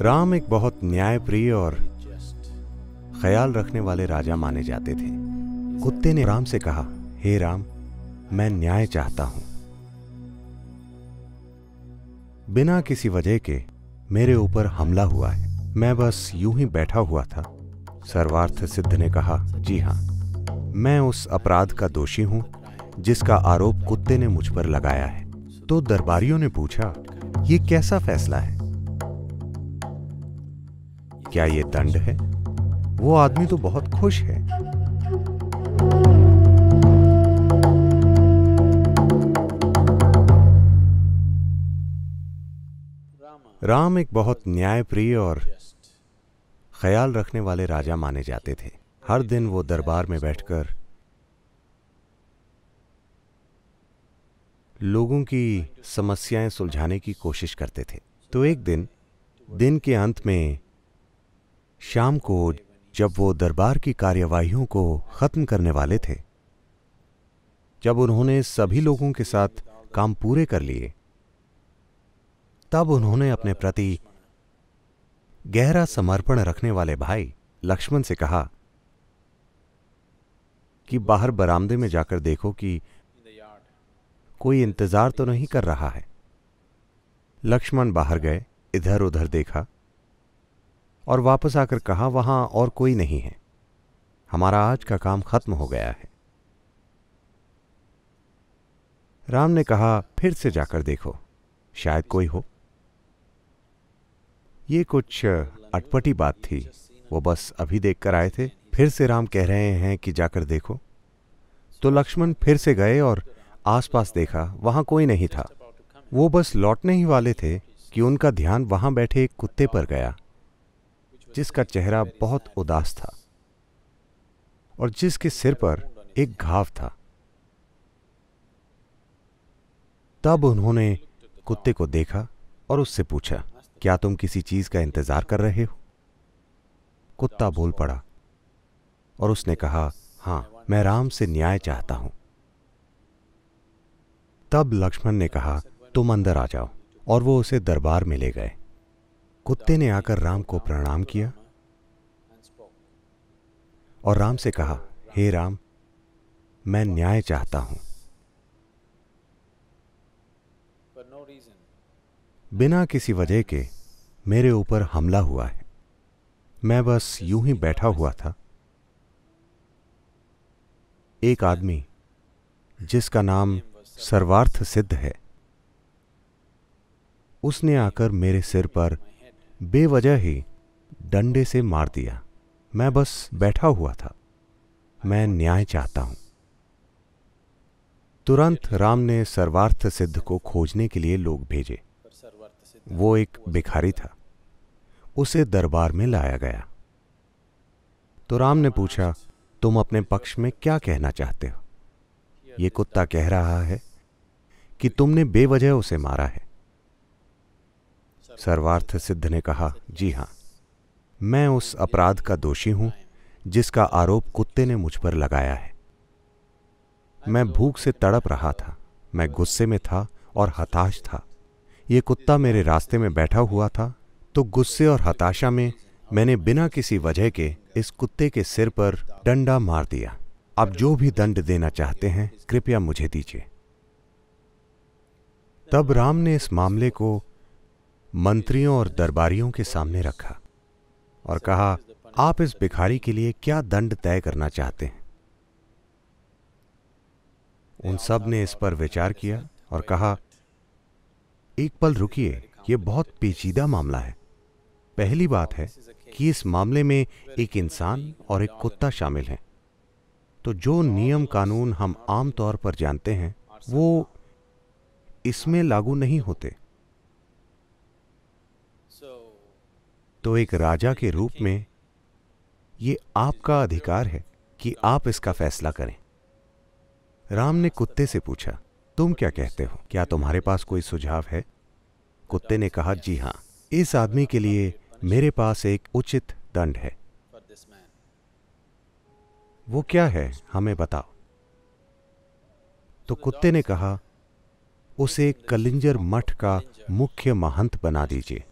राम एक बहुत न्यायप्रिय और ख्याल रखने वाले राजा माने जाते थे। कुत्ते ने राम से कहा, हे hey राम, मैं न्याय चाहता हूँ। बिना किसी वजह के मेरे ऊपर हमला हुआ है। मैं बस यूँ ही बैठा हुआ था। सर्वार्थ सिद्ध ने कहा, जी हाँ, मैं उस अपराध का दोषी हूँ, जिसका आरोप कुत्ते ने मुझ पर लगाया है। तो दरबारियों ने पूछा, ये कैसा फैसला है? क्या ये दंड है? वो आदमी तो बहुत खुश है। राम एक बहुत न्यायप्रिय और ख्याल रखने वाले राजा माने जाते थे। हर दिन वो दरबार में बैठकर लोगों की समस्याएँ सुलझाने की कोशिश करते थे। तो एक दिन दिन के अंत में शाम को जब वो दरबार की कार्यवाहियों को खत्म करने वाले थे, जब उन्होंने सभी लोगों के साथ काम पूरे कर लिए, तब उन्होंने अपने प्रति गहरा समर्पण रखने वाले भाई लक्ष्मण से कहा कि बाहर बरामदे में जाकर देखो कि कोई इंतज़ार तो नहीं कर रहा है। लक्ष्मण बाहर गए इधर उधर देखा और वापस आकर कहा, वहाँ और कोई नहीं है। हमारा आज का काम खत्म हो गया है। राम ने कहा, फिर से जाकर देखो, शायद कोई हो। ये कुछ अटपटी बात थी। वो बस अभी देखकर आए थे। फिर से राम कह रहे हैं कि जाकर देखो। तो लक्ष्मण फिर से गए और आसपास देखा, वहाँ कोई नहीं था। वो बस लौटने ही वाले थे कि उनका ध्यान वहाँ बैठे एक कुत्ते पर गया। जिसका चेहरा बहुत उदास था और जिसके सिर पर एक घाव था। तब उन्होंने कुत्ते को देखा और उससे पूछा, क्या तुम किसी चीज़ का इंतज़ार कर रहे हो? कुत्ता बोल पड़ा और उसने कहा, हाँ, मैं राम से न्याय चाहता हूँ। तब लक्ष्मण ने कहा, तुम अंदर आ जाओ, और वो उसे दरबार में ले गए। कुत्ते ने आकर राम को प्रणाम किया और राम से कहा, हे राम, मैं न्याय चाहता हूँ। बिना किसी वजह के मेरे ऊपर हमला हुआ है। मैं बस यूँ ही बैठा हुआ था। एक आदमी, जिसका नाम सर्वार्थ सिद्ध है, उसने आकर मेरे सिर पर बेवजह ही डंडे से मार दिया। मैं बस बैठा हुआ था। मैं न्याय चाहता हूँ। तुरंत राम ने सर्वार्थ सिद्ध को खोजने के लिए लोग भेजे। वो एक भिखारी था। उसे दरबार में लाया गया। तो राम ने पूछा, तुम अपने पक्ष में क्या कहना चाहते हो? ये कुत्ता कह रहा है कि तुमने बेवजह उसे मारा है। सर्वार्थ सिद्ध ने कहा, जी हाँ, मैं उस अपराध का दोषी हूँ, जिसका आरोप कुत्ते ने मुझ पर लगाया है। मैं भूख से तड़प रहा था, मैं गुस्से में था और हताश था। ये कुत्ता मेरे रास्ते में बैठा हुआ था तो गुस्से और हताशा में मैंने बिना किसी वजह के इस कुत्ते के सिर पर डंडा मार दिया। अब जो भी दंड देना चाहते हैं, कृपया मुझे दीजिए। तब राम ने इस मामले को मंत्रियों और दरबारियों के सामने रखा और कहा, आप इस भिखारी के लिए क्या दंड तय करना चाहते हैं? उन सबने इस पर विचार किया और कहा, एक पल रुकिए यह बहुत पेचीदा मामला है। पहली बात है कि इस मामले में एक इंसान और एक कुत्ता शामिल है। तो जो नियम कानून हम आम तौर पर जानते हैं, वो इसमें लागू नहीं होते। तो एक राजा के रूप में ये आपका अधिकार है कि आप इसका फैसला करें। राम ने कुत्ते से पूछा, तुम क्या कहते हो? क्या तुम्हारे पास कोई सुझाव है? कुत्ते ने कहा, जी हाँ, इस आदमी के लिए मेरे पास एक उचित दंड है। वो क्या है, हमें बताओ? तो कुत्ते ने कहा, उसे कलिंजर मठ का मुख्य महंत बना दीजिए।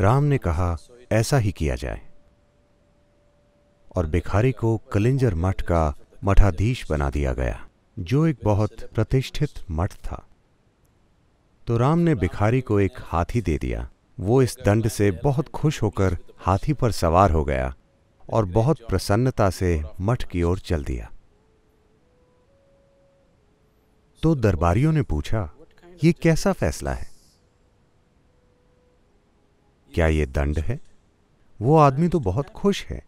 राम ने कहा, ऐसा ही किया जाए। और भिखारी को कलिंजर मठ का मठाधीश बना दिया गया, जो एक बहुत प्रतिष्ठित मठ था। तो राम ने भिखारी को एक हाथी दे दिया। वो इस दंड से बहुत खुश होकर हाथी पर सवार हो गया और बहुत प्रसन्नता से मठ की ओर चल दिया। तो दरबारियों ने पूछा, ये कैसा फैसला है? क्या ये दंड है? वो आदमी तो बहुत खुश है।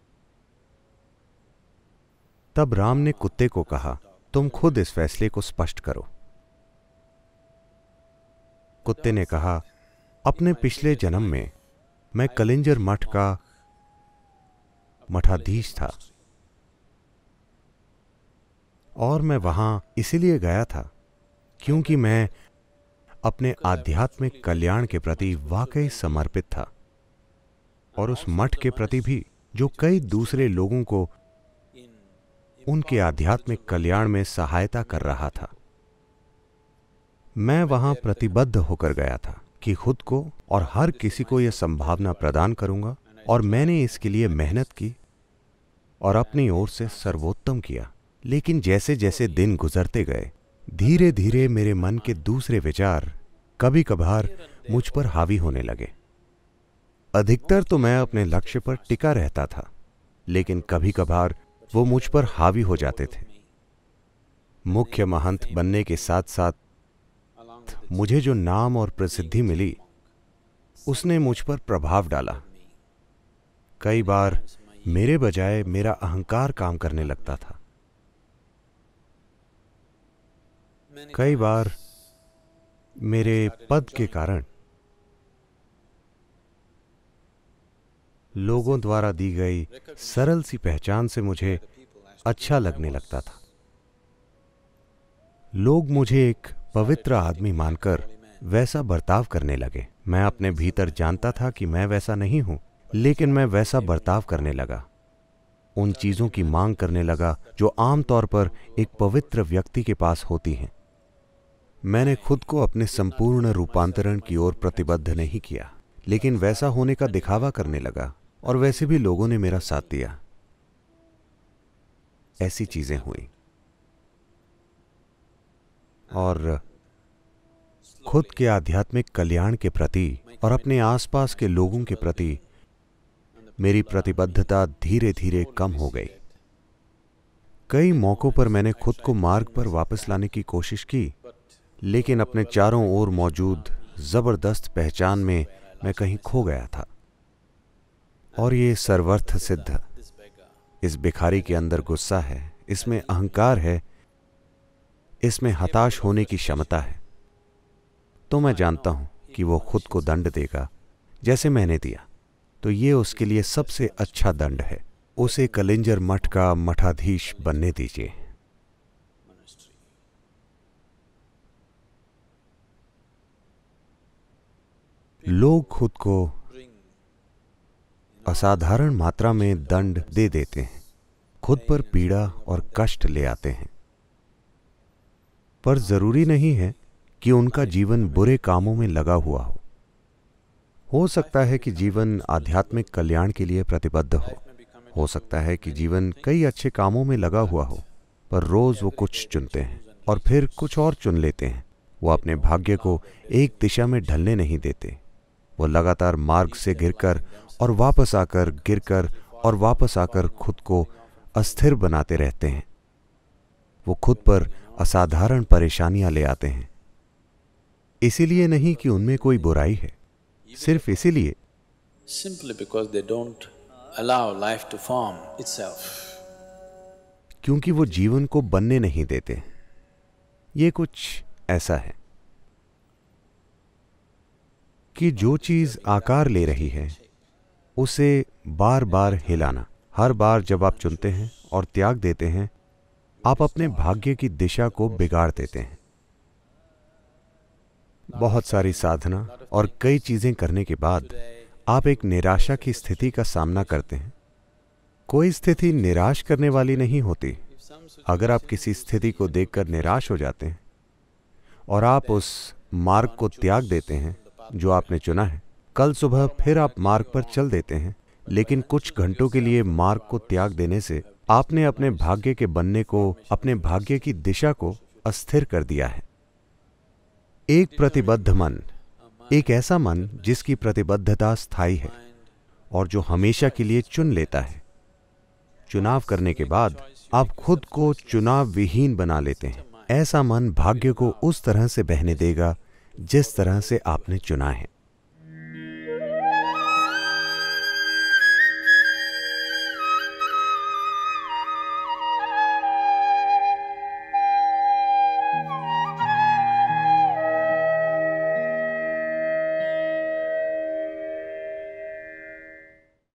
तब राम ने कुत्ते को कहा, तुम खुद इस फैसले को स्पष्ट करो। कुत्ते ने कहा, अपने पिछले जन्म में मैं कलिंजर मठ का मठाधीश था और मैं वहाँ इसीलिए गया था क्योंकि मैं अपने आध्यात्मिक कल्याण के प्रति वाकई समर्पित था। और उस मठ के प्रति भी जो कई दूसरे लोगों को उनके आध्यात्मिक कल्याण में सहायता कर रहा था। मैं वहाँ प्रतिबद्ध होकर गया था कि खुद को और हर किसी को यह संभावना प्रदान करूँगा और मैंने इसके लिए मेहनत की और अपनी ओर से सर्वोत्तम किया। लेकिन जैसे जैसे दिन गुजरते गए धीरे धीरे मेरे मन के दूसरे विचार कभी कभार मुझ पर हावी होने लगे। अधिकतर तो मैं अपने लक्ष्य पर टिका रहता था, लेकिन कभी कभार वो मुझ पर हावी हो जाते थे। मुख्य महंत बनने के साथ साथ मुझे जो नाम और प्रसिद्धि मिली, उसने मुझ पर प्रभाव डाला। कई बार मेरे बजाय मेरा अहंकार काम करने लगता था। कई बार मेरे पद के कारण लोगों द्वारा दी गई सरल सी पहचान से मुझे अच्छा लगने लगता था। लोग मुझे एक पवित्र आदमी मानकर वैसा बर्ताव करने लगे। मैं अपने भीतर जानता था कि मैं वैसा नहीं हूँ, लेकिन मैं वैसा बर्ताव करने लगा। उन चीज़ों की मांग करने लगा जो आमतौर पर एक पवित्र व्यक्ति के पास होती हैं। मैंने खुद को अपने संपूर्ण रूपांतरण की ओर प्रतिबद्ध नहीं किया, लेकिन वैसा होने का दिखावा करने लगा। और वैसे भी लोगों ने मेरा साथ दिया। ऐसी चीज़ें हुई। और खुद के आध्यात्मिक कल्याण के प्रति और अपने आसपास के लोगों के प्रति मेरी प्रतिबद्धता धीरे धीरे कम हो गई। कई मौकों पर मैंने खुद को मार्ग पर वापस लाने की कोशिश की, लेकिन अपने चारों ओर मौजूद ज़बरदस्त पहचान में मैं कहीं खो गया था। और ये सर्वर्थ सिद्ध। इस भिखारी के अंदर गुस्सा है, इसमें अहंकार है, इसमें हताश होने की क्षमता है। तो मैं जानता हूँ कि वो खुद को दंड देगा, जैसे मैंने दिया। तो ये उसके लिए सबसे अच्छा दंड है। उसे कलिंजर मठ का मठाधीश बनने दीजिए। लोग खुद को असाधारण मात्रा में दंड दे देते हैं। खुद पर पीड़ा और कष्ट ले आते हैं। पर ज़रूरी नहीं है कि उनका जीवन बुरे कामों में लगा हुआ हो। हो सकता है कि जीवन आध्यात्मिक कल्याण के लिए प्रतिबद्ध हो। हो सकता है कि जीवन कई अच्छे कामों में लगा हुआ हो, पर रोज वो कुछ चुनते हैं और फिर कुछ और चुन लेते हैं। वो अपने भाग्य को एक दिशा में ढलने नहीं देते। वो लगातार मार्ग से गिरकर और वापस आकर गिरकर और वापस आकर खुद को अस्थिर बनाते रहते हैं। वो खुद पर असाधारण परेशानियाँ ले आते हैं। इसीलिए नहीं कि उनमें कोई बुराई है सिर्फ़ इसीलिए। Simply because they don't allow life to form itself. क्योंकि वो जीवन को बनने नहीं देते। ये कुछ ऐसा है। कि जो चीज़ आकार ले रही है, उसे बार बार हिलाना। हर बार जब आप चुनते हैं और त्याग देते हैं, आप अपने भाग्य की दिशा को बिगाड़ देते हैं। बहुत सारी साधना और कई चीज़ें करने के बाद आप एक निराशा की स्थिति का सामना करते हैं। कोई स्थिति निराश करने वाली नहीं होती। अगर आप किसी स्थिति को देखकर निराश हो जाते हैं और आप उस मार्ग को त्याग देते हैं जो आपने चुना है। कल सुबह फिर आप मार्ग पर चल देते हैं, लेकिन कुछ घंटों के लिए मार्ग को त्याग देने से आपने अपने भाग्य के बनने को, अपने भाग्य की दिशा को अस्थिर कर दिया है। एक प्रतिबद्ध मन, एक ऐसा मन जिसकी प्रतिबद्धता स्थायी है और जो हमेशा के लिए चुन लेता है। चुनाव करने के बाद आप खुद को चुनाव विहीन बना लेते हैं। ऐसा मन भाग्य को उस तरह से बहने देगा जिस तरह से आपने चुना है।